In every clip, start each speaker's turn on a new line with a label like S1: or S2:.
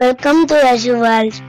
S1: Welcome to Azure World.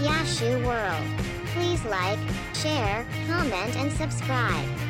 S2: Yashu World. Please like, share, comment and subscribe.